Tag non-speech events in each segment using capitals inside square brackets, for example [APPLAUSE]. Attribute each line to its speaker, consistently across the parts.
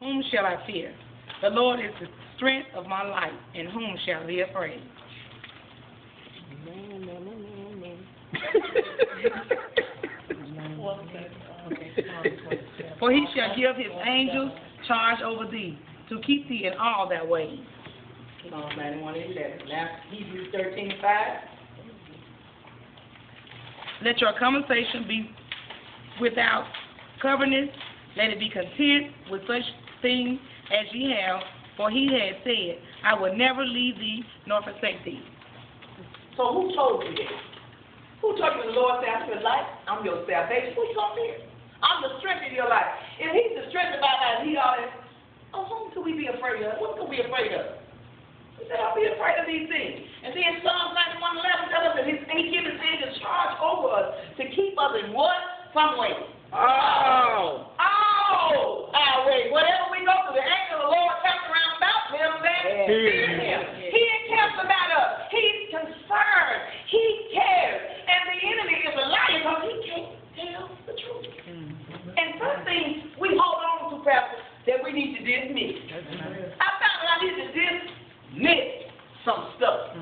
Speaker 1: Whom shall I fear? The Lord is the strength of my life, and whom shall I be afraid? [LAUGHS] For he shall give his angels charge over thee, to keep thee in all thy ways.
Speaker 2: Psalms ninety-one and eleven. Now, Hebrews thirteen five.
Speaker 1: Let your conversation be without covetousness. Let it be content with such things as ye have. For he had said, I will never leave thee nor forsake thee.
Speaker 2: So who told you this? Who told you the Lord said, I'm your life, I'm your salvation? Who told me? I'm the strength of your life. If he's the strength of our life, he always, oh, whom could we be afraid of? What could we be afraid of? He said, I'll be afraid of these things. And then Psalms 91 11 tells us that his, he gives his angels charge over us to keep us in what? Some way.
Speaker 1: Oh!
Speaker 2: Our way. Whatever we go through, the angel of the Lord comes around about them that fear him. He encamps about us. He's concerned. He cares. And the enemy is a liar because he can't tell the truth. And some things we hold on to, Pastor, that we need to dismiss. I found that I need to dismiss some stuff.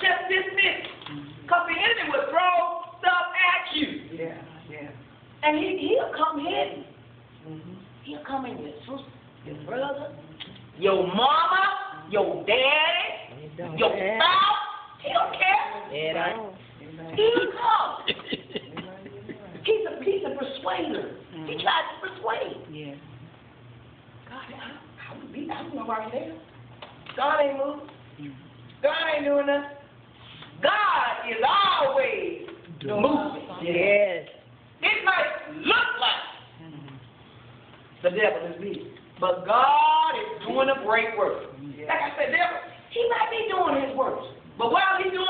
Speaker 2: Just dismiss it. Because the enemy will throw stuff at you.
Speaker 3: Yeah, yeah.
Speaker 2: And he, he'll come hidden. Mm-hmm. He'll come in your sister, your mm-hmm. brother, your mama, your daddy, your spouse. He don't care. He'll come. [LAUGHS] He's a he's a persuader. He mm-hmm. tries to persuade.
Speaker 3: Yeah.
Speaker 2: God, I, I would be, I'm nobody there. God ain't moving. God ain't doing nothing. God is always moving.
Speaker 3: Yes.
Speaker 2: The devil is me. But God is doing a great work. Like I said, devil, he might be doing his works. But while he's doing